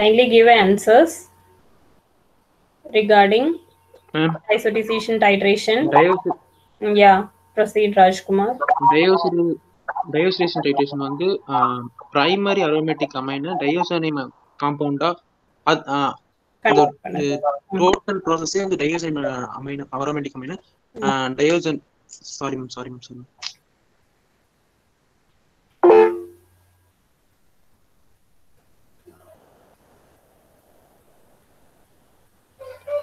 Kindly give answers regarding ma'am isotization titration. டயோசி Yeah, proceed, Rajkumar. டயோசிடி diazotization titration வந்து primary aromatic அமைன டயோசனைம் காம்பவுண்டா. Total ப்ராசஸே வந்து டயோசைன் அமைன aromatic அமைன டயோசன் sorry ma'am sorry ma'am sorry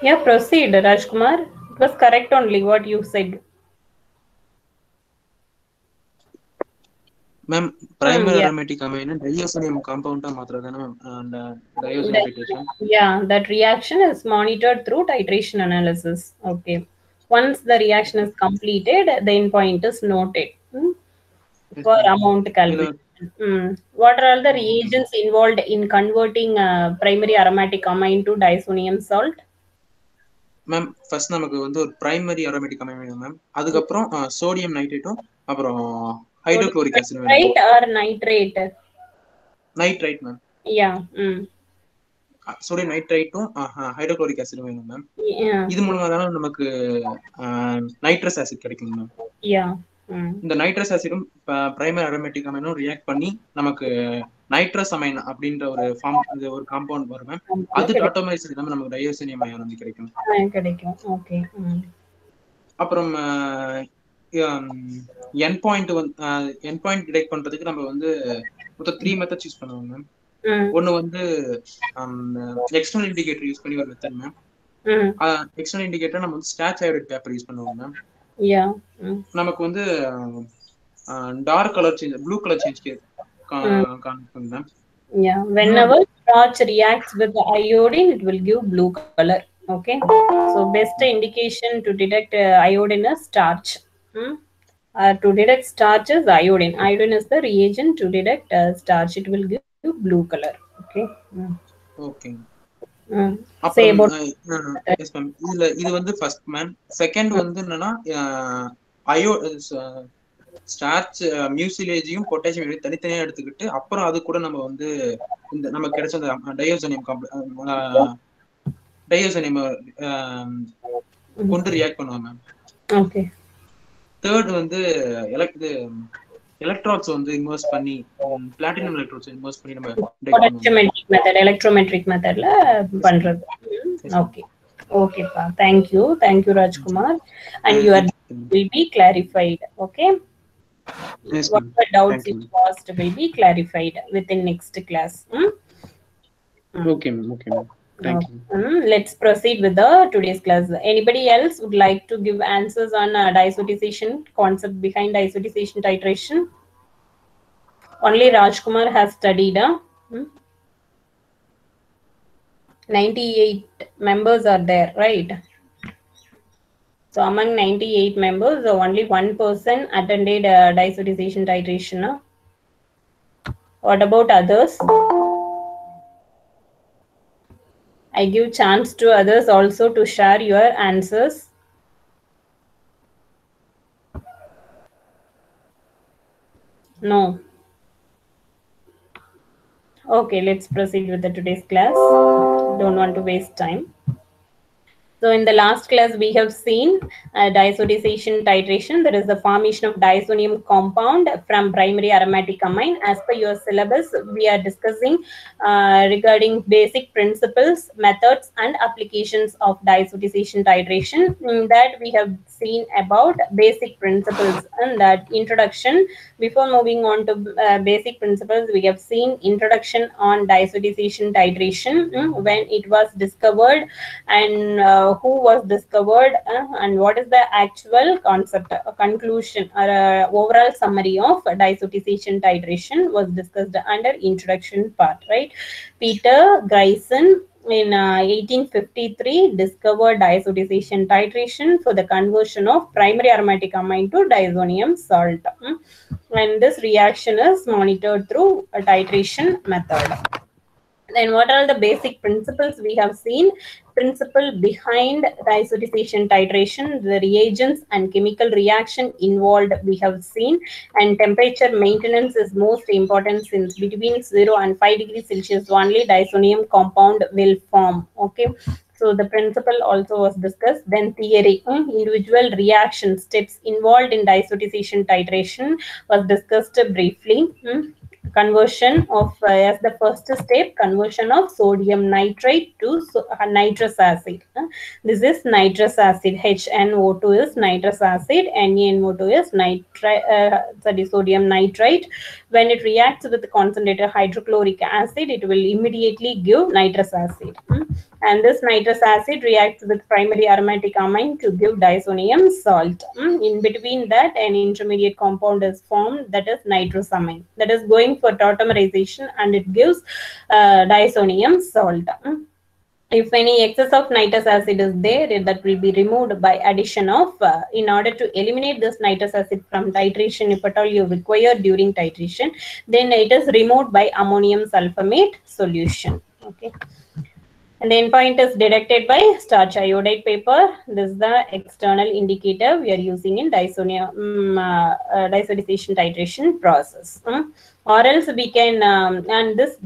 Yeah, proceed, Rajkumar. It was correct only what you said. ma'am. Primary hmm, aromatic amine diacetyl compound ಮಾತ್ರ ಅದೇನಾ uh, yeah that reaction is monitored through titration analysis. Okay. Once the reaction is completed the endpoint is noted. Hmm? for amount calculation hmm. what are all the reagents involved in converting uh, primary aromatic amine to diazonium salt? Ma'am first நமக்கு வந்து ஒரு primary aromatic amine வேணும் ma'am அதுக்கப்புறம் sodium நைட்ரேட்டும் அப்புறம் hydrochloric acid வேணும் Right or nitrate? Nitrite ma'am Yeah. Mm. Sodium நைட்ரைட்டும் hydrochloric acid வேணும் ma'am. இது மூலமா தானே நமக்கு நைட்ரஸ் ஆசிட் கிடைக்கும் மேம். Mm. இந்த நைட்ரஸ் ஆசிடும் பிரைமரி அரோமேட்டிக் அமைனும் ரியாக்ட் பண்ணி நமக்கு நைட்ரஸ் அமைன் அப்படின்ற ஒரு ஃபார்ம் ஒரு காம்பவுண்ட் வரும் அது ஆட்டோமைஸ் இல்லாம நமக்கு டயோசினியம் அயன் வந்து கிடைக்கும். கிடைக்கும். ஓகே அப்புறம் என் பாயிண்ட் வந்து என் பாயிண்ட் டிடெக்ட் பண்றதுக்கு நம்ம வந்து மொத்தம் த்ரீ மெத்தட்ஸ் யூஸ் பண்ணுவோம் மேம் ஒன்னு வந்து எக்ஸ்டர்னல் இண்டிகேட்டர் யூஸ் பண்ணி ஒரு மெத்தட் மேம் எக்ஸ்டர்னல் இண்டிகேட்டர் நம்ம வந்து ஸ்டாச் ஐடட் பேப்பர் யூஸ் பண்ணுவோம் மேம் நமக்கு வந்து dark colour change blue colour change காமிக்கும் ma'am Yeah, whenever starch reacts with the iodine, it will give blue color. Okay, so best indication to detect uh, iodine is starch. Hmm? Uh, to detect starch is iodine. Iodine is the reagent to detect uh, starch. It will give you blue color. Okay. Hmm. Okay Hmm. Say அப்புறம் about yes ma'am இதுல இது வந்து first ma'am second வந்து என்னன்னா அயோ starch மியூசிலேஜையும் potassium தனித்தனியா எடுத்துக்கிட்டு அப்புறம் அது கூட நம்ம வந்து இந்த நமக்கு கிடைச்ச அந்த டயோசனியம் டயோசனியம் கொண்டு ரியாக்ட் பண்ணுவோம் மேம் ஓகே தேர்ட் வந்து இது எலக்ட்ராட்ஸ் வந்து இன்வெஸ்ட் பண்ணி பிளாட்டினம் எலக்ட்ராட்ஸ் இன்வெஸ்ட் பண்ணி நம்ம பொட்டாசியோமெட்ரிக் மெத்தட் எலக்ட்ரோமெட்ரிக் மெத்தட்ல பண்றது. ஓகே ஓகேப்பா thank you thank you Rajkumar and are will be clarified okay Yes, doubts it caused will be clarified within next class. Hmm? hmm? Okay, ma'am. Okay, ma'am. Thank okay. you. Let's proceed with the today's class. Anybody else would like to give answers on uh, concept behind diazotization titration? Only Rajkumar has studied. Huh? Hmm? 98 members are there, right? So among 98 members, only one person attended uh, diazotization titration. huh? What about others? I give chance to others also to share your answers. No. Okay, let's proceed with the today's class. Don't want to waste time. So in the last class, we have seen uh, titration. There is the formation of diazonium compound from primary aromatic amine. As per your syllabus, we are discussing uh, regarding basic principles, methods, and applications of diazotization titration. In that we have seen about basic principles and that introduction. Before moving on to uh, basic principles, we have seen introduction on diazotization titration mm, when it was discovered and uh, who was discovered uh, and what is the actual concept a conclusion or a overall summary of diazotization titration was discussed under introduction part right? Peter Grayson in uh, 1853 discovered diazotization titration for the conversion of primary aromatic amine to diazonium salt. Mm. and this reaction is monitored through a titration method then what are the basic principles we have seen principle behind the diazotization titration, the reagents and chemical reaction involved we have seen, and temperature maintenance is most important since between 0 and 5 degrees Celsius only diazonium compound will form. Okay. So the principle also was discussed. Then theory, hmm, individual reaction steps involved in diazotization titration was discussed briefly. Conversion of uh, as the first step conversion of sodium nitrate to so, uh, nitrous acid. Uh, this is nitrous acid. Hno2 is nitrous acid nano2 is nitrite uh, sorry sodium nitrite when it reacts with the concentrated hydrochloric acid it will immediately give nitrous acid. Hmm? And this nitrous acid reacts with primary aromatic amine to give diazonium salt hmm? in between that an intermediate compound is formed that is nitrosamine that is going for tautomerization and it gives uh, diazonium salt. If any excess of nitrous acid is there, that will be removed by addition of, uh, in order to eliminate this nitrous acid from titration, if at all you require during titration, then it is removed by ammonium sulfamate solution. Okay. And the endpoint is detected by starch iodide paper. This is the external indicator we are using in diazonium, um, uh, uh, titration process. Um, or else we can, um, and this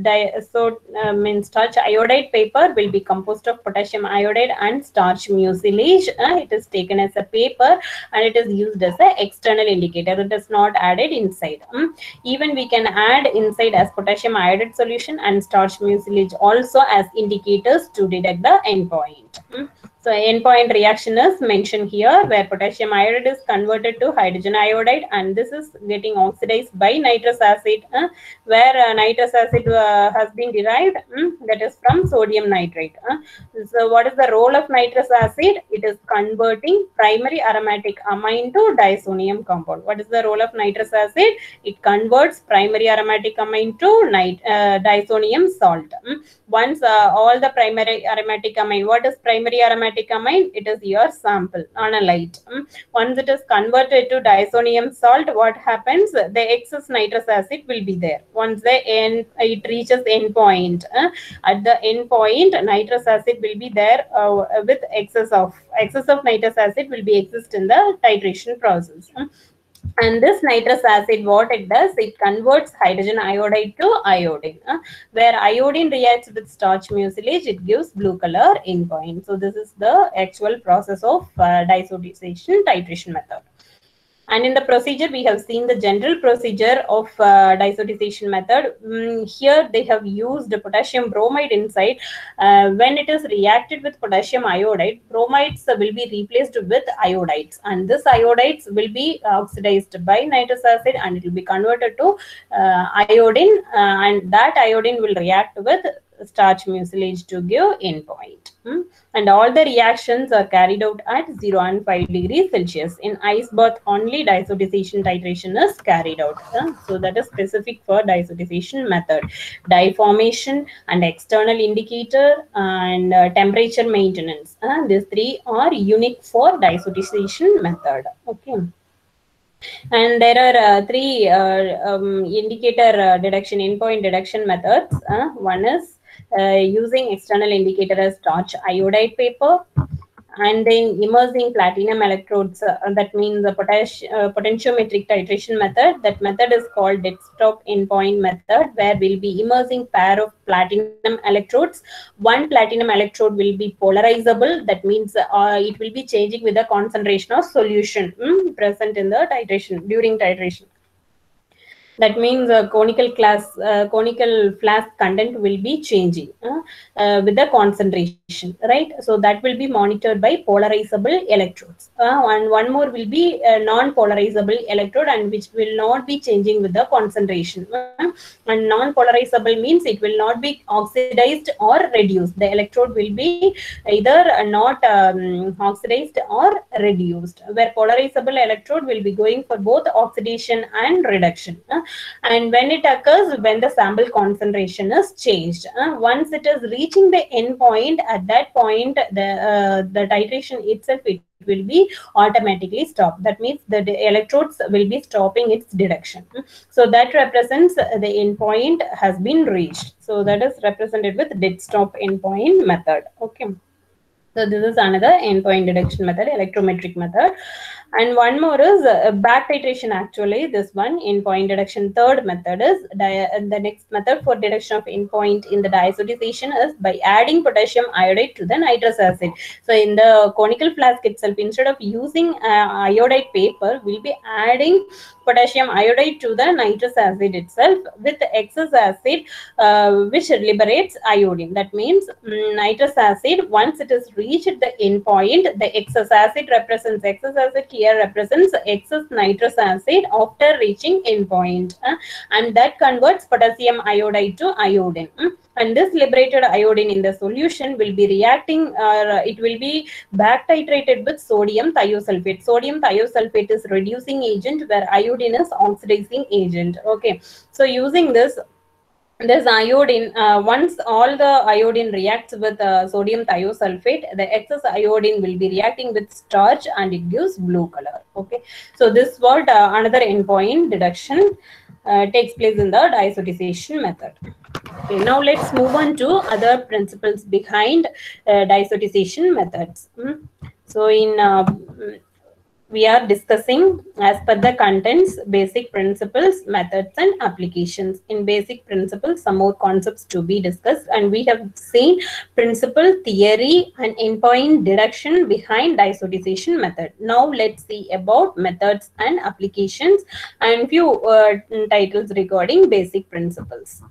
so uh, means starch iodide paper will be composed of potassium iodide and starch mucilage. Uh, it is taken as a paper and it is used as an external indicator. It is not added inside. Um, even we can add inside as potassium iodide solution and starch mucilage also as indicators to detect the endpoint. Um, so endpoint reaction is mentioned here where potassium iodide is converted to hydrogen iodide and this is getting oxidized by nitrous acid uh, where uh, nitrous acid uh, has been derived um, that is from sodium nitrate. so what is the role of nitrous acid? It is converting primary aromatic amine to diazonium compound. What is the role of nitrous acid? It converts primary aromatic amine to nit diazonium salt. Um, once all the primary aromatic amine, what is primary aromatic aromatic amine, it is your sample, analyte. Um, once it is converted to diazonium salt, what happens? The excess nitrous acid will be there. Once the end, it reaches end point. Uh, at the end point, nitrous acid will be there uh, with excess of excess of nitrous acid will be exist in the titration process. And this nitrous acid what it does it converts hydrogen iodide to iodine uh, where iodine reacts with starch mucilage it gives blue color endpoint so this is the actual process of uh, titration method and in the procedure, we have seen the general procedure of uh, diazotization method. Mm, here, they have used potassium bromide inside. Uh, when it is reacted with potassium iodide, bromides will be replaced with iodides. And this iodides will be oxidized by nitrous acid and it will be converted to uh, iodine. and that iodine will react with starch mucilage to give endpoint. Hmm? And all the reactions are carried out at 0 and 5 degrees Celsius. In ice bath only diazotization titration is carried out. Uh, so that is specific for diazotization method. Dye formation and external indicator and uh, temperature maintenance. Uh, these three are unique for diazotization method. Okay and there are uh, three uh, um, indicator uh, deduction endpoint deduction methods one is using external indicator as starch iodide paper and then immersing platinum electrodes uh, that means the potash, uh, potentiometric titration method. That method is called dead stop endpoint method where we'll be immersing pair of platinum electrodes. One platinum electrode will be polarizable. That means uh, it will be changing with the concentration of solution mm, present in the titration during titration that means uh, conical class uh, conical flask content will be changing uh, uh, with the concentration right? So that will be monitored by polarizable electrodes. Uh, and one more will be non-polarizable electrode and which will not be changing with the concentration and non-polarizable means it will not be oxidized or reduced. The electrode will be either not um, oxidized or reduced where polarizable electrode will be going for both oxidation and reduction and when it occurs when the sample concentration is changed uh, once it is reaching the end point at that point the uh, the titration itself it will be automatically stopped. That means the electrodes will be stopping its deduction. So that represents the endpoint has been reached. So that is represented with dead stop endpoint method. Okay. So this is another endpoint deduction method, electrometric method. And one more is uh, back titration actually, this one endpoint deduction. Third method is the next method for deduction of endpoint in the diazotization is by adding potassium iodide to the nitrous acid. So in the conical flask itself, instead of using uh, iodide paper, we'll be adding potassium iodide to the nitrous acid itself with excess acid uh, which liberates iodine. That means um, nitrous acid, once it is reached the end point, the excess acid represents excess acid here represents excess nitrous acid after reaching end point. Uh, and that converts potassium iodide to iodine. Uh, and this liberated iodine in the solution will be reacting, uh, it will be back titrated with sodium thiosulfate. Sodium thiosulfate is reducing agent where iodine is oxidizing agent. Okay, so using this, this iodine, uh, once all the iodine reacts with uh, sodium thiosulfate, the excess iodine will be reacting with starch and it gives blue color. Okay, so this what uh, another endpoint deduction uh, takes place in the diazotization method. Okay, now let's move on to other principles behind uh, diazotization methods. Hmm. So in uh, we are discussing as per the contents, basic principles, methods and applications. In basic principles, some more concepts to be discussed and we have seen principle, theory and endpoint deduction behind diazotization method. Now let's see about methods and applications and few uh, titles regarding basic principles.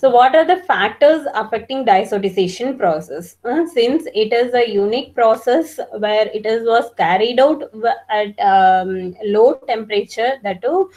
So what are the factors affecting diazotization process? Uh, since it is a unique process where it is was carried out at um, low temperature that too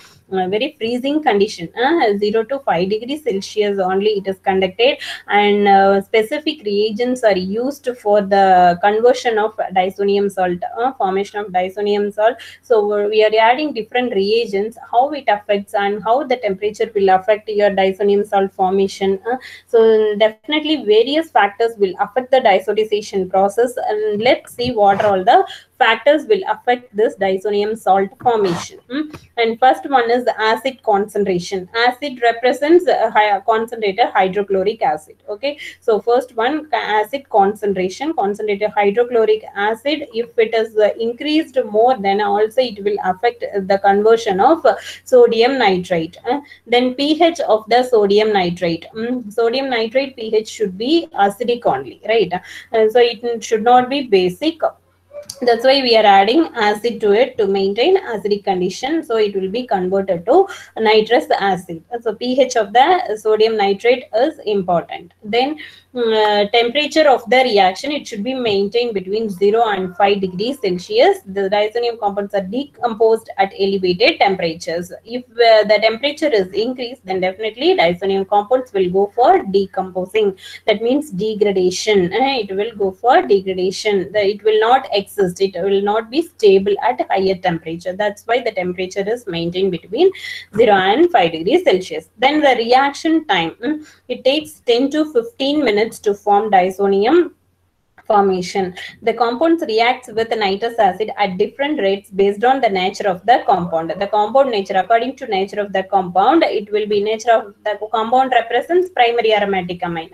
very freezing condition uh, 0 to 5 degrees celsius only it is conducted. And uh, specific reagents are used for the conversion of diazonium salt uh, formation of diazonium salt. So we are adding different reagents how it affects and how the temperature will affect your diazonium salt formation uh, so definitely various factors will affect the diazotization process. And let's see what all the factors will affect this diazonium salt formation. Mm? And first one is the acid concentration. Acid represents a higher concentrated hydrochloric acid. Okay, so first one acid concentration, concentrated hydrochloric acid. If it is uh, increased more, then also it will affect the conversion of uh, sodium nitrate. Uh, then pH of the sodium nitrate. Mm? Sodium nitrate pH should be acidic only, right? so it should not be basic that's why we are adding acid to it to maintain acidic condition. So it will be converted to nitrous acid. So ph of the sodium nitrate is important. Then uh, temperature of the reaction it should be maintained between 0 and 5 degrees celsius. The diazonium compounds are decomposed at elevated temperatures. If uh, the temperature is increased then definitely diazonium compounds will go for decomposing. That means degradation. Uh, it will go for degradation. It will not exist. It will not be stable at higher temperature. That's why the temperature is maintained between 0 and 5 degrees celsius. Then the reaction time. Mm, it takes 10 to 15 minutes to form diazonium formation. The compounds reacts with nitrous acid at different rates based on the nature of the compound. The compound nature, according to nature of the compound, it will be nature of the compound represents primary aromatic amine.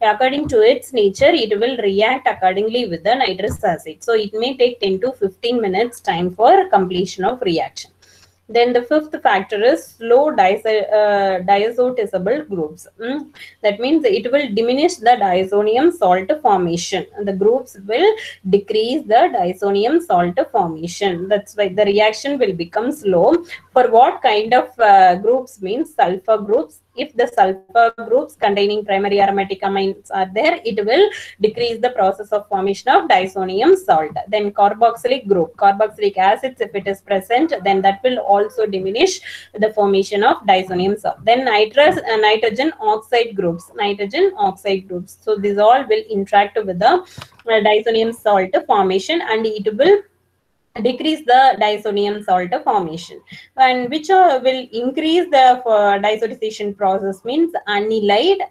According to its nature, it will react accordingly with the nitrous acid. So it may take 10 to 15 minutes time for completion of reaction. Then the fifth factor is slow uh, diazotizable groups. Mm. That means it will diminish the diazonium salt formation. The groups will decrease the diazonium salt formation. That's why the reaction will become slow. For what kind of uh, groups means sulfur groups, if the sulfur groups containing primary aromatic amines are there, it will decrease the process of formation of diazonium salt. Then carboxylic group, carboxylic acids, if it is present, then that will also diminish the formation of diazonium salt. Then nitrous, uh, nitrogen oxide groups, nitrogen oxide groups. So these all will interact with the uh, diazonium salt formation and it will decrease the diazonium salt formation and which uh, will increase the uh, diazotization process means anilide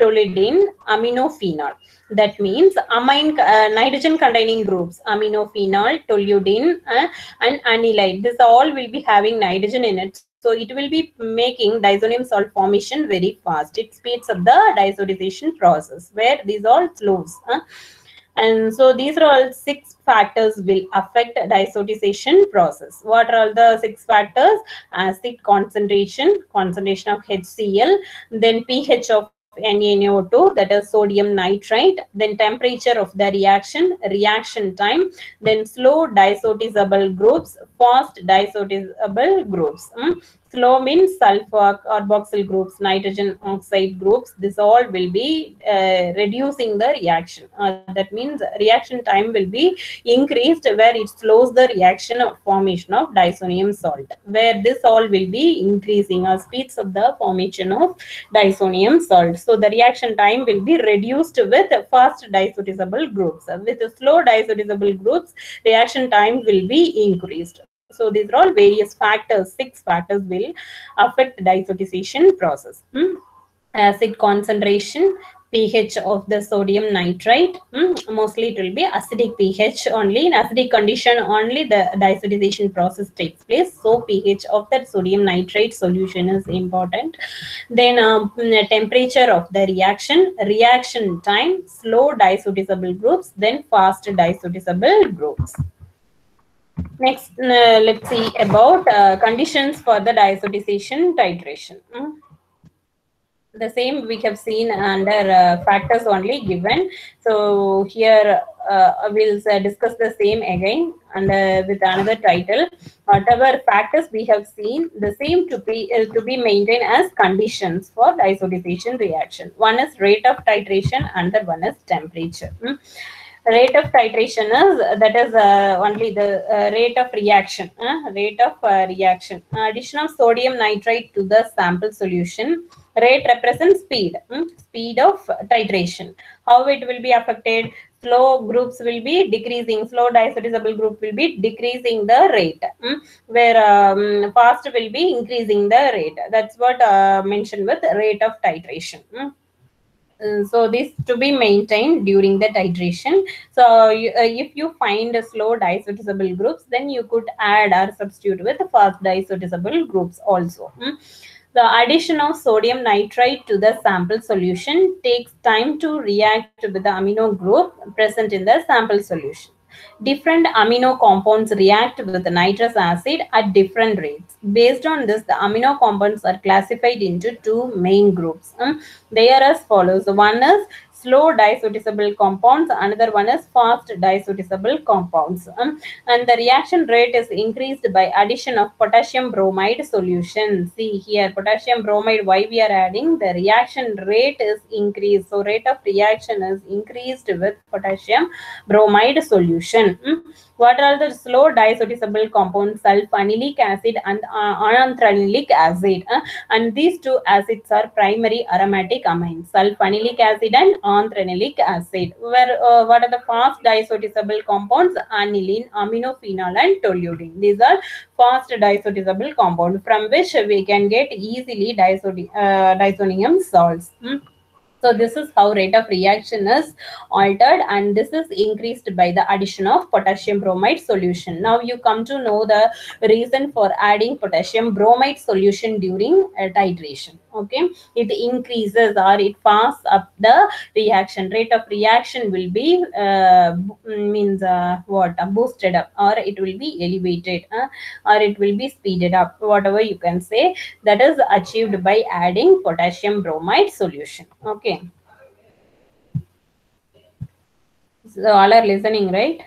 toluidine aminophenol that means amine uh, nitrogen containing groups aminophenol toluidine uh, and anilide this all will be having nitrogen in it So it will be making diazonium salt formation very fast. It speeds up the diazotization process where these all slows. huh? And so these are all six factors will affect diazotization process. What are all the six factors? Acid concentration, concentration of HCl, then pH of NaNO2, that is sodium nitrite, then temperature of the reaction, reaction time, then slow diazotizable groups, fast diazotizable groups. Hmm? Slow means sulfur, carboxyl groups, nitrogen oxide groups. This all will be uh, reducing the reaction. Uh, that means reaction time will be increased where it slows the reaction of formation of diazonium salt. Where this all will be increasing or speeds of the formation of diazonium salt. So the reaction time will be reduced with fast diazotizable groups. With slow diazotizable groups, reaction time will be increased. So these are all various factors, six factors will affect the diazotization process. Hmm? Acid concentration, pH of the sodium nitrite. Hmm? Mostly it will be acidic pH only. In acidic condition only the diazotization process takes place. So pH of that sodium nitrite solution is important. Then um, temperature of the reaction, reaction time, slow diazotizable groups, then fast diazotizable groups. Next, uh, let's see about uh, conditions for the diazotization titration. Hmm? The same we have seen under uh, factors only given. So here uh, we'll uh, discuss the same again uh, with another title. Whatever factors we have seen, the same to be uh, to be maintained as conditions for diazotization reaction. One is rate of titration, and the one is temperature. Hmm? Rate of titration is that is uh, only the uh, rate of reaction uh, rate of uh, reaction. Addition of sodium nitrite to the sample solution rate represents speed hmm, speed of titration. How it will be affected? Slow groups will be decreasing slow diazotizable group will be decreasing the rate hmm, where um, fast will be increasing the rate. That's what uh, mentioned with rate of titration hmm. Uh, so this to be maintained during the titration. So uh, if you find a slow diazotizable groups then you could add or substitute with fast diazotizable groups also. Hmm. the addition of sodium nitrite to the sample solution takes time to react with the amino group present in the sample solution different amino compounds react with the nitrous acid at different rates. Based on this, the amino compounds are classified into two main groups. Um, they are as follows. One is slow diazotizable compounds, another one is fast diazotizable compounds. Um, and the reaction rate is increased by addition of potassium bromide solution. See here, potassium bromide, why we are adding? The reaction rate is increased. So rate of reaction is increased with potassium bromide solution. Mm. What are the slow diazotizable compounds? Sulfanilic acid and uh, anthranilic acid. Uh, and these two acids are primary aromatic amines. Sulfanilic acid and anthranilic acid. Where uh, what are the fast diazotizable compounds? Aniline, aminophenol, and toluene. These are fast diazotizable compound from which we can get easily diazoti uh, diazonium salts. Hmm? So this is how rate of reaction is altered and this is increased by the addition of potassium bromide solution. Now you come to know the reason for adding potassium bromide solution during titration. Okay, it increases or it fasts up the reaction. Rate of reaction will be uh, means uh, what? Boosted up or it will be elevated uh, or it will be speeded up. Whatever you can say that is achieved by adding potassium bromide solution. Okay? So all are listening right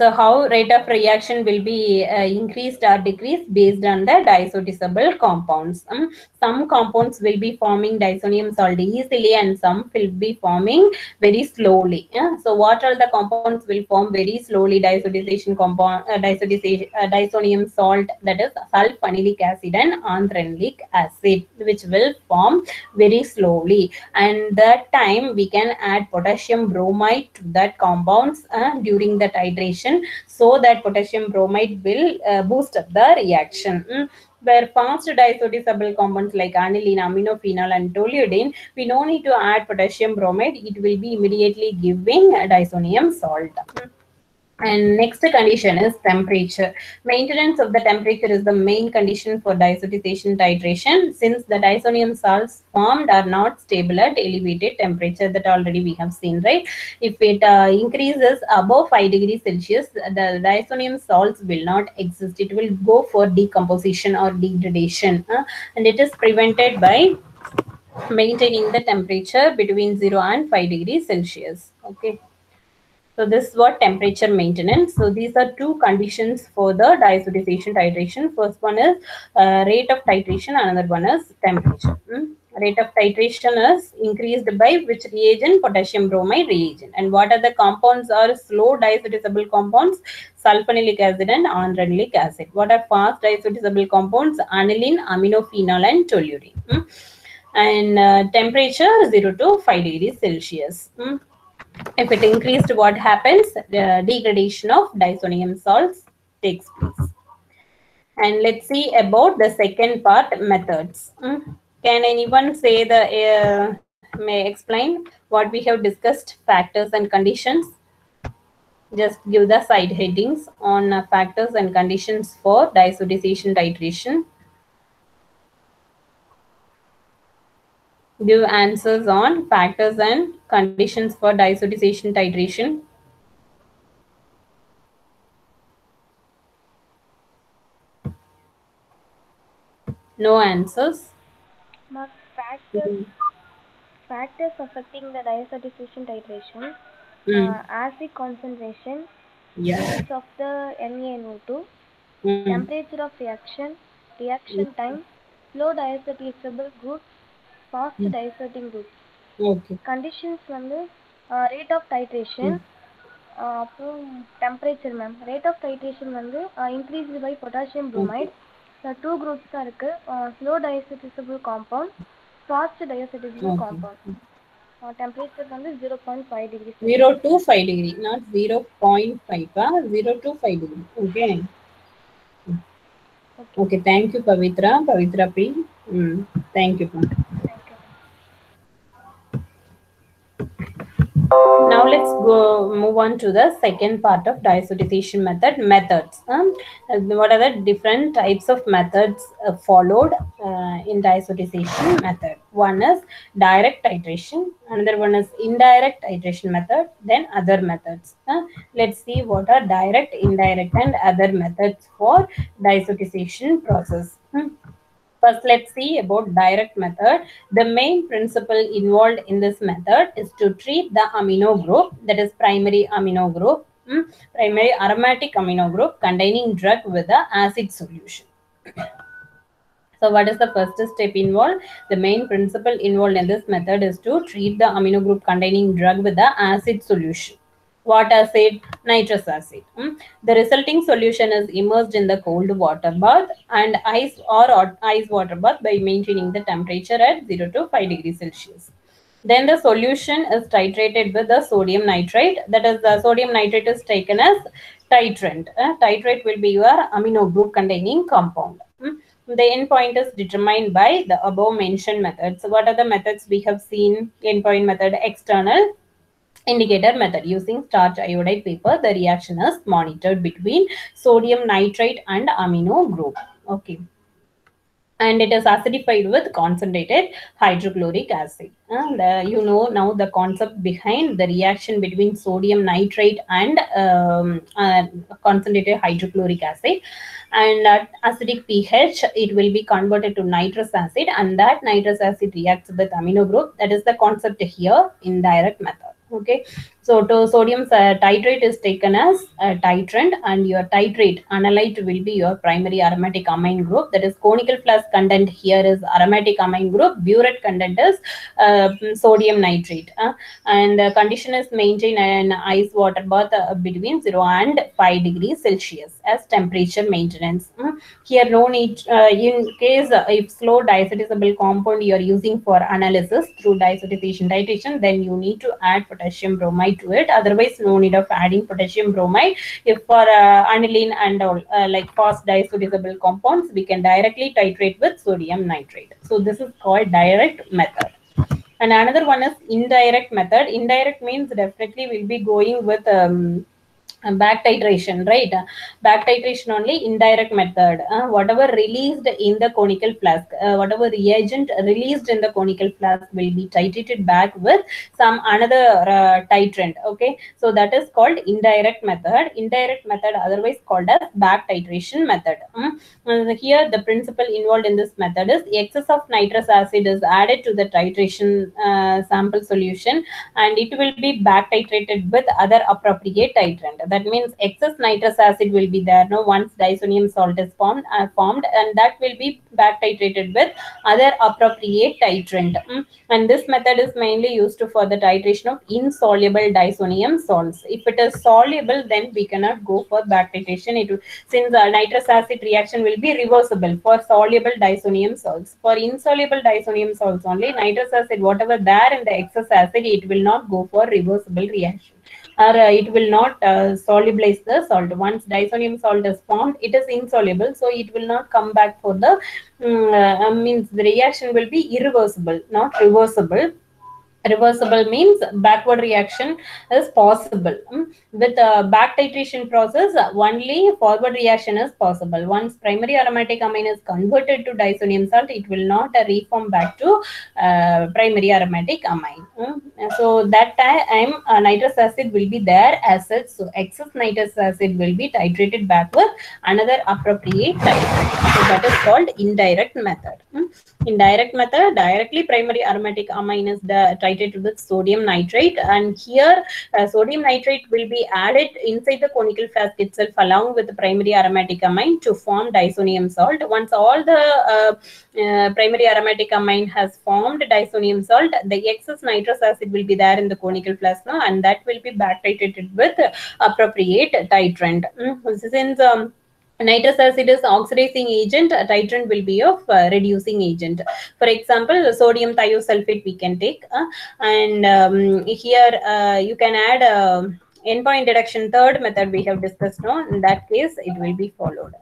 So how rate of reaction will be uh, increased or decreased based on the diazotizable compounds. Um, some compounds will be forming diazonium salt easily and some will be forming very slowly. Yeah? So what are the compounds will form very slowly diazotization compound, uh, diazotization, uh, diazonium salt that is sulfanilic acid and anthranilic acid which will form very slowly. And that time we can add potassium bromide to that compounds uh, during the titration so that potassium bromide will uh, boost up the reaction. Mm. where fast diazotizable compounds like aniline, aminophenol, and toluidine, we no need to add potassium bromide. It will be immediately giving diazonium salt. And next condition is temperature. Maintenance of the temperature is the main condition for diazotization titration since the diazonium salts formed are not stable at elevated temperature that already we have seen, right? If it uh, increases above 5 degrees Celsius, the diazonium salts will not exist. It will go for decomposition or degradation uh, and it is prevented by maintaining the temperature between 0 and 5 degrees Celsius. Okay. So this is what temperature maintenance. So these are two conditions for the diazotization titration. First one is uh, rate of titration, another one is temperature. Hmm? Rate of titration is increased by which reagent? Potassium bromide reagent. And what are the compounds are slow diazotizable compounds? Sulfanilic acid and anthranilic acid. What are fast diazotizable compounds? Aniline, aminophenol and toluene. Hmm? And uh, temperature 0 to 5 degrees Celsius. Hmm? If it increased what happens? The degradation of diazonium salts takes place. And let's see about the second part methods. Hmm. can anyone say the uh, may explain what we have discussed factors and conditions? Just give the side headings on uh, factors and conditions for diazotization titration give answers on factors and conditions for diazotization titration. No answers. Mark factors factors affecting the diazotization titration. Mm. Uh, acid concentration, use of the NaNO2, Mm. temperature of reaction, reaction time, slow diazotizable groups, fast டைஃபரைட்டிங் root conditions வந்து rate of titration அப்புறம் temperature ma'am rate of titration வந்து increased by potassium bromide two groups தான் இருக்கு. Slow diazotizable compound fast diazotizable compound temperature வந்து zero point five degree zero two five degree not zero point five zero two five degree okay okay thank you Pavithra Pavithra P ம் thank you Now let's go move on to the second part of diazotization method methods. Um, what are the different types of methods uh, followed uh, in diazotization method? One is direct titration, another one is indirect titration method, then other methods. Uh, let's see what are direct, indirect, and other methods for diazotization process. Hmm. First, let's see about direct method. The main principle involved in this method is to treat the amino group, that is primary amino group, mm, primary aromatic amino group containing drug with the acid solution. So what is the first step involved? The main principle involved in this method is to treat the amino group containing drug with the acid solution. What acid? Nitrous acid. Mm. The resulting solution is immersed in the cold water bath and ice or ice water bath by maintaining the temperature at 0 to 5 degrees Celsius. Then the solution is titrated with the sodium nitrate. That is, the sodium nitrate is taken as titrant. Uh, titrate will be your amino group containing compound. Mm. The endpoint is determined by the above mentioned methods. So what are the methods we have seen? Endpoint method, external indicator method. Using starch iodide paper the reaction is monitored between sodium nitrate and amino group. Okay. And it is acidified with concentrated hydrochloric acid. And uh, you know now the concept behind the reaction between sodium nitrate and um, uh, concentrated hydrochloric acid. And at acidic pH, it will be converted to nitrous acid, and that nitrous acid reacts with amino group. That is the concept here in direct method. Okay, so to sodium titrate is taken as a titrant, and your titrate analyte will be your primary aromatic amine group. That is conical flask content here is aromatic amine group. Burette content is uh, sodium nitrate, uh, and the condition is maintained in ice water bath uh, between 0 and 5 degrees Celsius as temperature maintenance. Mm. Here, no need, uh, in case uh, if slow diazotizable compound you are using for analysis through diazotization titration, then you need to add potassium bromide to it. Otherwise, no need of adding potassium bromide. If for uh, aniline and all uh, like fast diazotizable compounds, we can directly titrate with sodium nitrate. So this is called direct method. And another one is indirect method. Indirect means definitely we'll be going with um, back titration, right? Back titration only indirect method. Uh, whatever released in the conical flask, uh, whatever reagent released in the conical flask will be titrated back with some another uh, titrant. Okay, so that is called indirect method. Indirect method, otherwise called as back titration method. Um, here, the principle involved in this method is excess of nitrous acid is added to the titration uh, sample solution, and it will be back titrated with other appropriate titrant that means excess nitrous acid will be there no? Once diazonium salt is formed uh, formed and that will be back titrated with other appropriate titrant. Mm. and this method is mainly used for the titration of insoluble diazonium salts. If it is soluble then we cannot go for back titration. It since the nitrous acid reaction will be reversible for soluble diazonium salts. For insoluble diazonium salts only nitrous acid whatever there in the excess acid it will not go for reversible reaction or uh, it will not uh, solubilize the salt. Once diazonium salt is formed, it is insoluble, so it will not come back for the um, means the reaction will be irreversible, not reversible. Reversible means backward reaction is possible. Mm. With a back titration process, only forward reaction is possible. Once primary aromatic amine is converted to diazonium salt, it will not uh, reform back to uh, primary aromatic amine. Mm. So that time uh, nitrous acid will be there as such. So excess nitrous acid will be titrated back with another appropriate titrate. So that is called indirect method. Mm. Indirect method, directly primary aromatic amine is the titrated with sodium nitrate and here uh, sodium nitrate will be added inside the conical flask itself along with the primary aromatic amine to form diazonium salt. Once all the uh, uh, primary aromatic amine has formed diazonium salt, the excess nitrous acid will be there in the conical flask now and that will be back titrated with appropriate titrant. Mm, Since um, nitrous acid is oxidizing agent titrant will be of uh, reducing agent. For example sodium thiosulfate we can take uh, and um, here uh, you can add uh, endpoint deduction third method we have discussed now in that case it will be followed.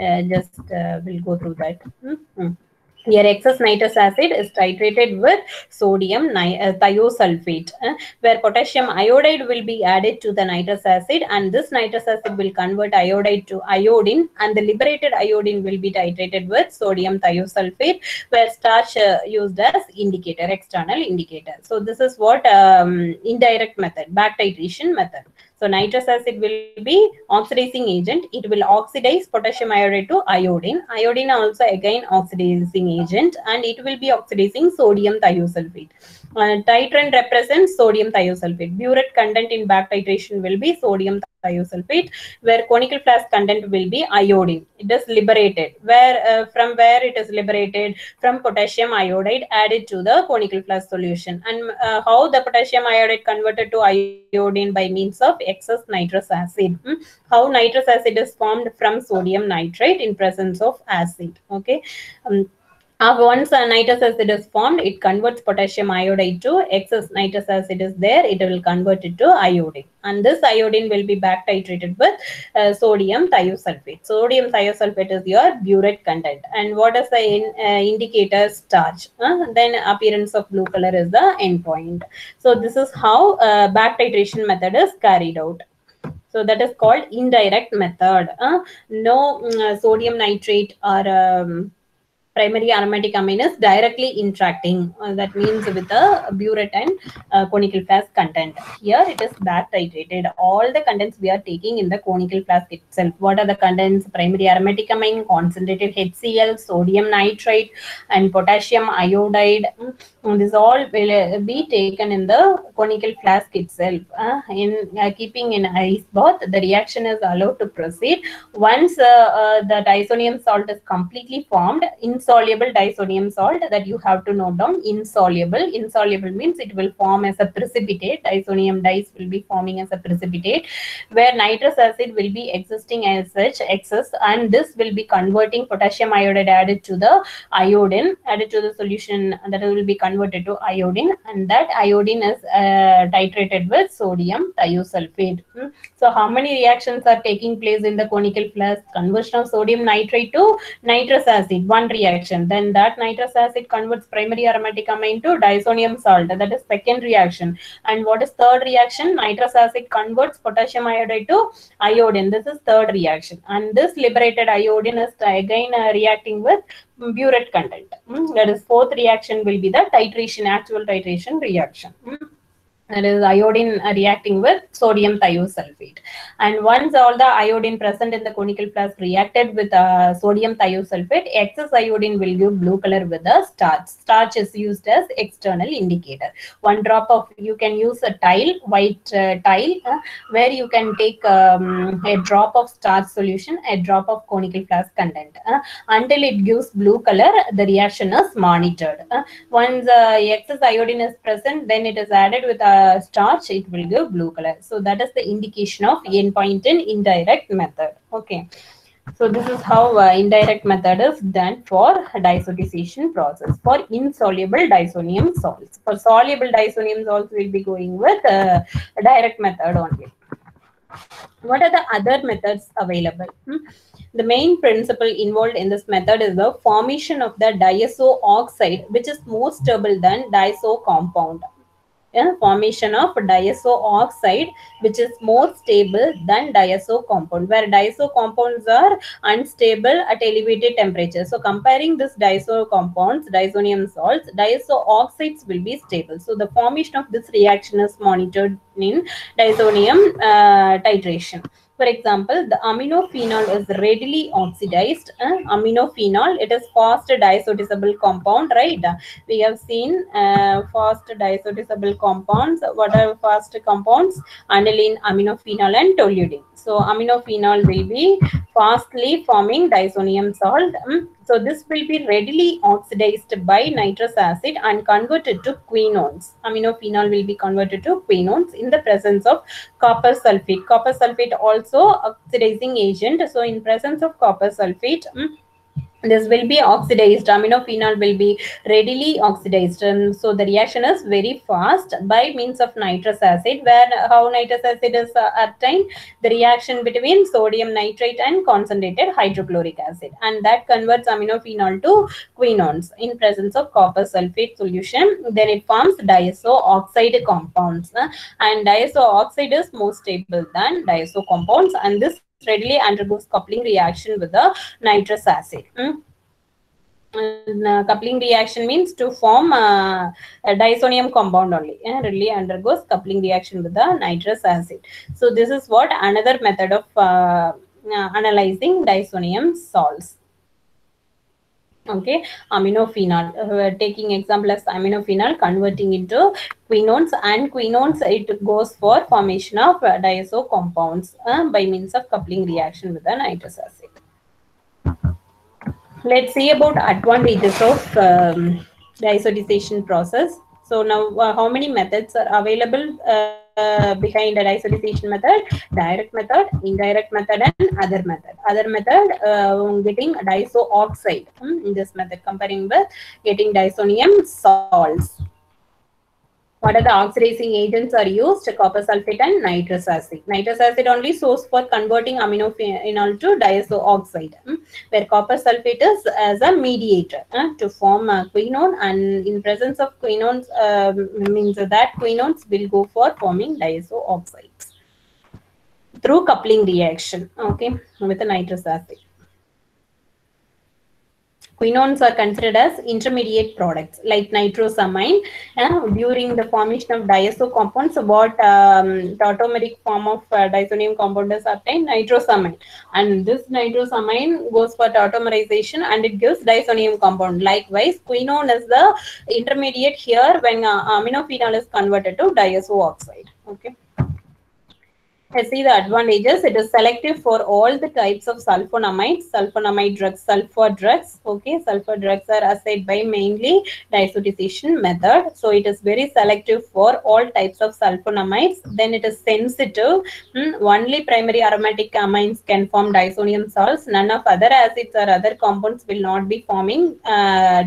Uh, just uh, we'll go through that. Mm -hmm. Here, excess nitrous acid is titrated with sodium uh, thiosulfate, uh, where potassium iodide will be added to the nitrous acid, and this nitrous acid will convert iodide to iodine, and the liberated iodine will be titrated with sodium thiosulfate, where starch uh, used as indicator, external indicator. So this is what um, indirect method, back titration method. So nitrous acid will be oxidizing agent. It will oxidize potassium iodide to iodine. Iodine also again oxidizing agent and it will be oxidizing sodium thiosulfate. Uh, titrant represents sodium thiosulfate. Burette content in back titration will be sodium thiosulfate, where conical flask content will be iodine. It is liberated. Where uh, from where it is liberated from potassium iodide added to the conical flask solution. And uh, how the potassium iodide converted to iodine by means of excess nitrous acid. Hmm? How nitrous acid is formed from sodium nitrate in presence of acid. Okay. Um, uh, once uh, nitrous acid is formed, it converts potassium iodide to excess nitrous acid is there, it will convert it to iodine. And this iodine will be back titrated with uh, sodium thiosulfate. Sodium thiosulfate is your burette content. And what is the in, uh, indicator starch? Uh, then appearance of blue color is the endpoint. So this is how uh, back titration method is carried out. So that is called indirect method. no um, sodium nitrate or um, primary aromatic amine is directly interacting. Uh, that means with the burette and uh, conical flask content. Here it is back titrated. All the contents we are taking in the conical flask itself. What are the contents? Primary aromatic amine, concentrated HCl, sodium nitrate, and potassium iodide. Mm, this all will be taken in the conical flask itself. Uh, in uh, keeping in ice bath, the reaction is allowed to proceed. Once uh, uh, the diazonium salt is completely formed, in insoluble diazonium salt that you have to note down. Insoluble. Insoluble means it will form as a precipitate. Diazonium dyes will be forming as a precipitate where nitrous acid will be existing as such excess and this will be converting potassium iodide added to the iodine added to the solution that will be converted to iodine and that iodine is uh, titrated with sodium thiosulfate. Hmm. So how many reactions are taking place in the conical flask? Conversion of sodium nitrate to nitrous acid, one reaction. Then that nitrous acid converts primary aromatic amine to diazonium salt. That is second reaction. And what is third reaction? Nitrous acid converts potassium iodide to iodine. This is third reaction. And this liberated iodine is again uh, reacting with burette content. Mm, That is fourth reaction will be the titration, actual titration reaction. Mm that is iodine uh, reacting with sodium thiosulfate. And once all the iodine present in the conical flask reacted with uh, sodium thiosulfate excess iodine will give blue color with the starch. Starch is used as external indicator. One drop of you can use a tile white uh, tile uh, where you can take um, a drop of starch solution a drop of conical flask content uh, until it gives blue color the reaction is monitored uh, once uh, excess iodine is present then it is added with starch it will give blue color. So that is the indication of endpoint in indirect method. Okay. So this is how uh, indirect method is done for diazotization process for insoluble diazonium salts. For soluble diazonium salts we'll be going with uh, direct method only. What are the other methods available? Hmm? the main principle involved in this method is the formation of the diazo oxide which is more stable than diazo compound formation of diazo oxide which is more stable than diazo compound where diazo compounds are unstable at elevated temperature. So comparing this diazo compounds diazonium salts diazo oxides will be stable. So the formation of this reaction is monitored in diazonium uh, titration for example, the aminophenol is readily oxidized. Uh, aminophenol, it is fast diazotizable compound, right? We have seen uh, fast diazotizable compounds. What are fast compounds? Aniline, aminophenol, and toluidine. So aminophenol will be fastly forming diazonium salt. Mm. So this will be readily oxidized by nitrous acid and converted to quinones. Aminophenol will be converted to quinones in the presence of copper sulfate. Copper sulfate also oxidizing agent. So in presence of copper sulfate, mm, this will be oxidized. Aminophenol will be readily oxidized. And so the reaction is very fast by means of nitrous acid. Where how nitrous acid is uh, obtained? The reaction between sodium nitrate and concentrated hydrochloric acid. And that converts aminophenol to quinones in presence of copper sulfate solution. Then it forms diazo oxide compounds. Uh, and diazo oxide is more stable than diazo compounds. And this readily undergoes coupling reaction with the nitrous acid. Mm. And, uh, coupling reaction means to form uh, a diazonium compound only. Uh, readily undergoes coupling reaction with the nitrous acid. So this is what another method of uh, uh, analyzing diazonium salts. Okay, aminophenol. Uh, taking example as aminophenol, converting into quinones and quinones it goes for formation of uh, diazo compounds uh, by means of coupling reaction with the nitrous acid let's see about advantages of um, diazotization process so now uh, how many methods are available uh, behind a diazotization method direct method indirect method and other method. Other method uh, getting diazo oxide. Hmm, in this method comparing with getting diazonium salts what are the oxidizing agents are used? Copper sulfate and nitrous acid. Nitrous acid only source for converting aminophenol to diazo oxide, hmm, where copper sulfate is as a mediator uh, to form a quinone and in presence of quinones um, means that quinones will go for forming diazo oxides through coupling reaction, okay, with the nitrous acid. Quinones are considered as intermediate products like nitrosamine. Uh, during the formation of diazo compounds, what um, tautomeric form of uh, diazonium compound is obtained? Nitrosamine. And this nitrosamine goes for tautomerization and it gives diazonium compound. Likewise, quinone is the intermediate here when uh, aminophenol is converted to diazo oxide. Okay. Let's see the advantages. It is selective for all the types of sulfonamides, sulfonamide drugs, sulfur drugs. Okay, sulfur drugs are assayed by mainly diazotization method. So it is very selective for all types of sulfonamides. Then it is sensitive. Hmm, only primary aromatic amines can form diazonium salts. None of other acids or other compounds will not be forming uh,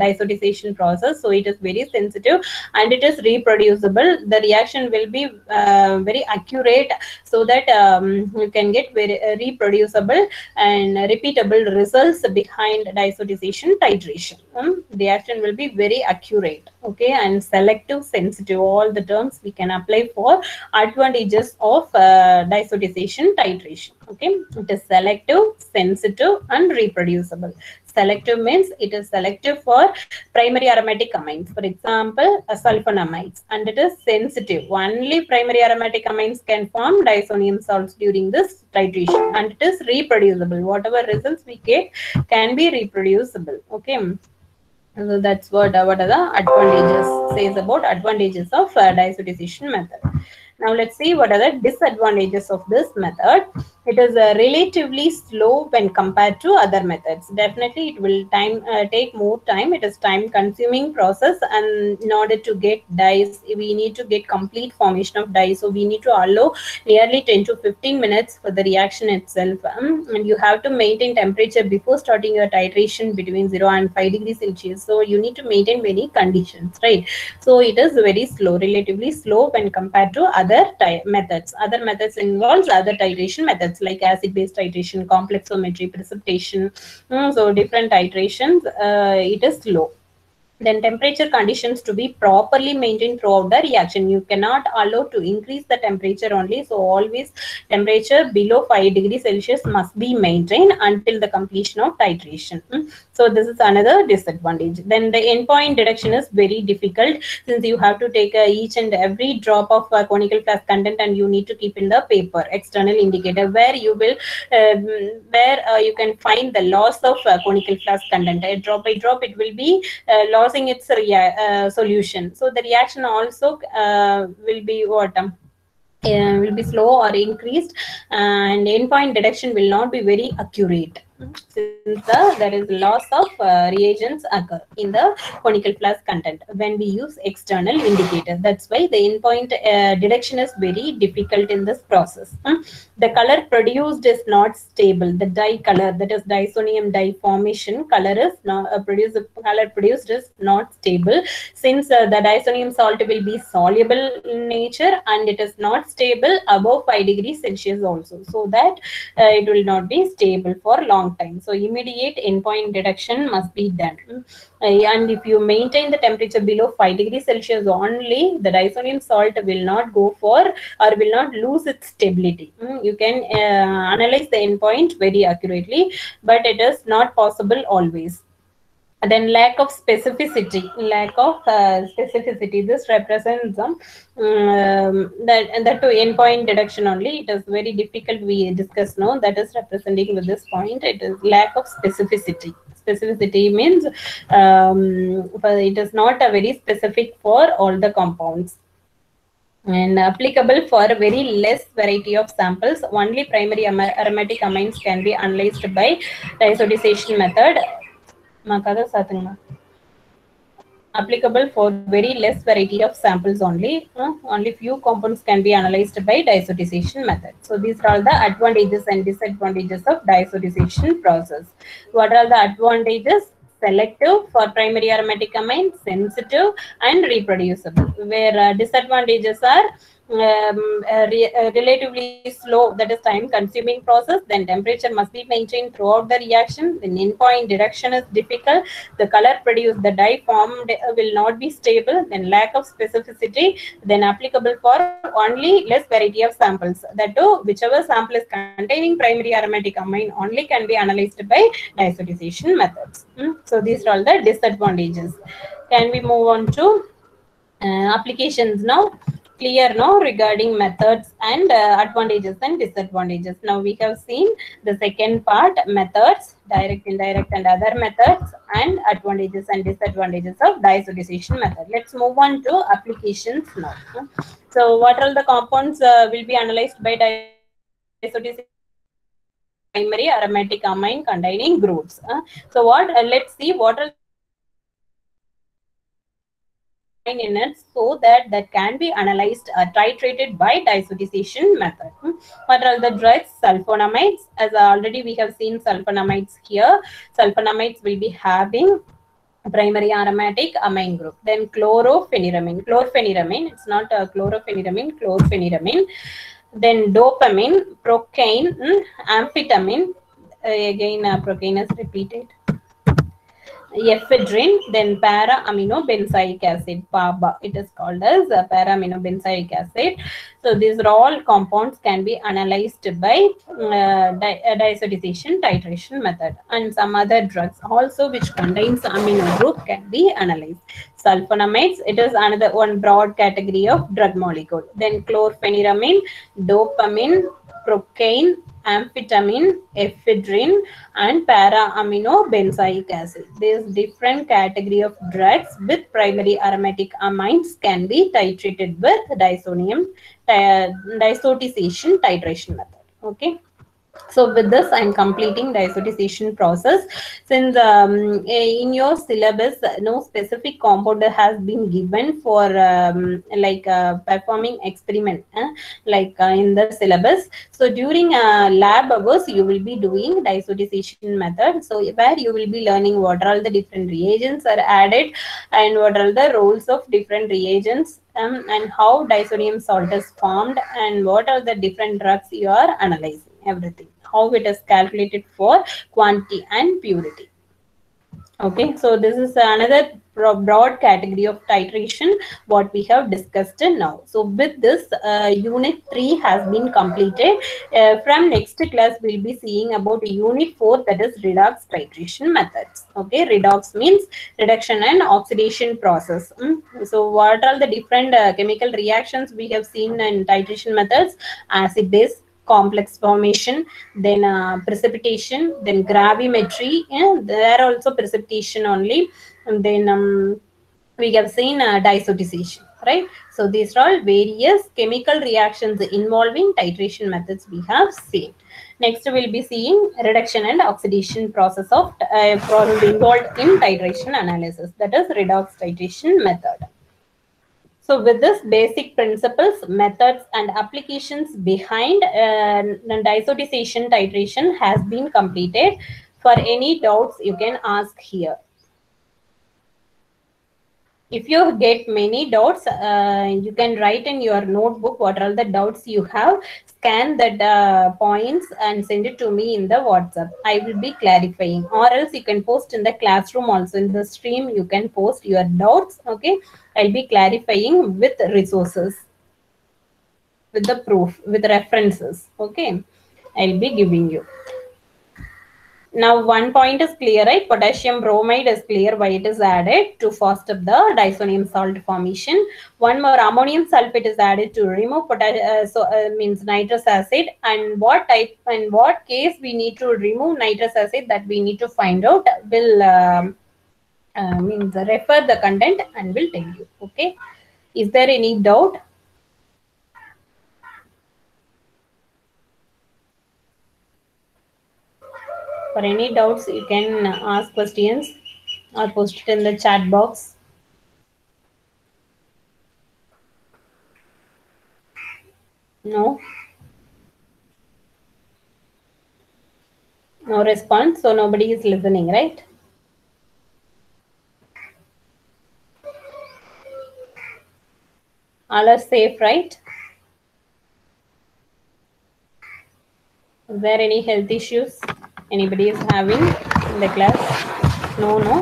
process. So it is very sensitive and it is reproducible. The reaction will be uh, very accurate so that um, you can get very uh, reproducible and repeatable results behind diazotization titration. Um, reaction will be very accurate, okay, and selective, sensitive. All the terms we can apply for advantages of uh, titration. Okay, it is selective, sensitive, and reproducible. Selective means it is selective for primary aromatic amines. For example, sulfonamides, and it is sensitive. Only primary aromatic amines can form diazonium salts during this titration, and it is reproducible. Whatever results we get can be reproducible. Okay. So that's what what are the advantages says about advantages of uh, diazotization method. Now let's see what are the disadvantages of this method. It is uh, relatively slow when compared to other methods. Definitely, it will time uh, take more time. It is time consuming process, and in order to get dyes, we need to get complete formation of dye. So we need to allow nearly 10 to 15 minutes for the reaction itself. Um, and you have to maintain temperature before starting your titration between 0 and 5 degrees Celsius. So you need to maintain many conditions, right? So it is very slow, relatively slow when compared to other methods. Other methods involves other titration methods like acid-base titration, complexometry, precipitation. Mm, so different titrations, uh, it is slow then temperature conditions to be properly maintained throughout the reaction. You cannot allow to increase the temperature only. So always temperature below 5 degrees celsius must be maintained until the completion of titration. Hmm. so this is another disadvantage. Then the endpoint detection is very difficult since you have to take uh, each and every drop of uh, conical flask content and you need to keep in the paper external indicator where you will um, where uh, you can find the loss of uh, conical flask content. Drop by drop it will be uh, losing its rea- uh, solution. So the reaction also uh, will be what um, uh, will be slow or increased and endpoint detection will not be very accurate since the, there is loss of uh, reagents occur in the conical flask content when we use external indicator. That's why the endpoint uh, detection is very difficult in this process. Hmm. the color produced is not stable. The dye color that is diazonium dye formation color is not uh, produced color produced is not stable. Since uh, the diazonium salt will be soluble in nature and it is not stable above 5 degrees celsius also. So that uh, it will not be stable for long time. So immediate endpoint detection must be done. And if you maintain the temperature below 5 degrees celsius only the diazonium salt will not go for or will not lose its stability. Mm, you can uh, analyze the endpoint very accurately but it is not possible always then lack of specificity. Lack of uh, specificity. This represents um, um, that and that to endpoint deduction only. It is very difficult we discuss now that is representing with this point. It is lack of specificity. Specificity means um, it is not a very specific for all the compounds. And applicable for very less variety of samples. Only primary aromatic amines can be analyzed by the diazotization method మా కథ సాతంగా applicable for very less variety of samples only uh, only few compounds can be analyzed by diazotization method so these are all the advantages and disadvantages of diazotization process what are the advantages selective for primary aromatic amine sensitive and reproducible where uh, disadvantages are um, re- relatively slow that is time consuming process then temperature must be maintained throughout the reaction. Then endpoint detection is difficult. The color produced the dye formed will not be stable. Then lack of specificity then applicable for only less variety of samples. That too whichever sample is containing primary aromatic amine only can be analyzed by diazotization methods. Hmm. so these are all the disadvantages. Can we move on to uh, applications now clear now regarding methods and uh, advantages and disadvantages now we have seen the second part methods direct indirect and other methods and advantages and disadvantages of diazotization method let's move on to applications now so what are the compounds uh, will be analyzed by diazoticity primary aromatic amine containing groups. Uh, so what? Uh, let's see what are in it so that that can be analyzed or titrated by diazotization method. Hmm. What are the drugs? Sulfonamides. As already we have seen sulfonamides here. Sulfonamides will be having primary aromatic amine group. Then chlorpheniramine. Chlorpheniramine. It's not a chlorpheniramine. Chlorpheniramine. Then dopamine, procaine, mm, amphetamine. Uh, again, uh, procaine is repeated ephedrine, then para-aminobenzoic acid, PABA. It is called as para-aminobenzoic acid. So these are all compounds can be analyzed by uh, uh, diazotization titration method. And some other drugs also which contains amino group can be analyzed. Sulfonamides, it is another one broad category of drug molecule. Then chlorpheniramine, dopamine, procaine, amphetamine, ephedrine, and para-aminobenzoic acid. These different category of drugs with primary aromatic amines can be titrated with diazonium diazotization titration method. Okay. So with this, I'm completing the diazotization process. Since um, in your syllabus, no specific compound has been given for um, like uh, performing experiment, uh, like uh, in the syllabus. So during lab hours, you will be doing diazotization method. So where you will be learning what are all the different reagents are added and what are the roles of different reagents um, and how diazonium salt is formed and what are the different drugs you are analyzing everything. How it is calculated for quantity and purity. Okay so this is another broad category of titration what we have discussed now. So with this uh, unit 3 has been completed. Uh, from next class we'll be seeing about unit 4 that is redox titration methods. Okay redox means reduction and oxidation process. Mm. so what are the different uh, chemical reactions we have seen in titration methods? Acid base complex formation, then uh, precipitation, then gravimetry, and there also precipitation only, and then um, we have seen uh, right? So these are all various chemical reactions involving titration methods we have seen. Next, we'll be seeing reduction and oxidation process of uh, involved in titration analysis, that is redox titration method. So with this basic principles, methods and applications behind uh, diazotization titration has been completed. For any doubts, you can ask here. If you get many doubts, uh, you can write in your notebook what are the doubts you have. Scan that uh, points and send it to me in the WhatsApp. I will be clarifying. Or else you can post in the classroom also. In the stream, you can post your doubts. Okay. I'll be clarifying with resources, with the proof, with references. Okay. I'll be giving you. Now, one point is clear, right? Potassium bromide is clear why it is added to foster the diazonium salt formation. One more ammonium sulfate is added to remove potassium, uh, so uh, means nitrous acid. And what type, in what case we need to remove nitrous acid that we need to find out will um, uh, means refer the content and will tell you. Okay. Is there any doubt? For any doubts, you can ask questions or post it in the chat box. No. No response, so nobody is listening, right? All are safe, right? Is there any health issues anybody is having in the class? No, no.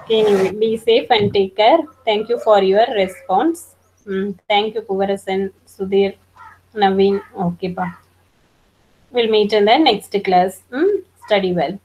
Okay, anyway, be safe and take care. Thank you for your response. Mm, thank you, Kuvarasan, Sudhir, Naveen. Okay, bye. We'll meet in the next class. Mm, study well.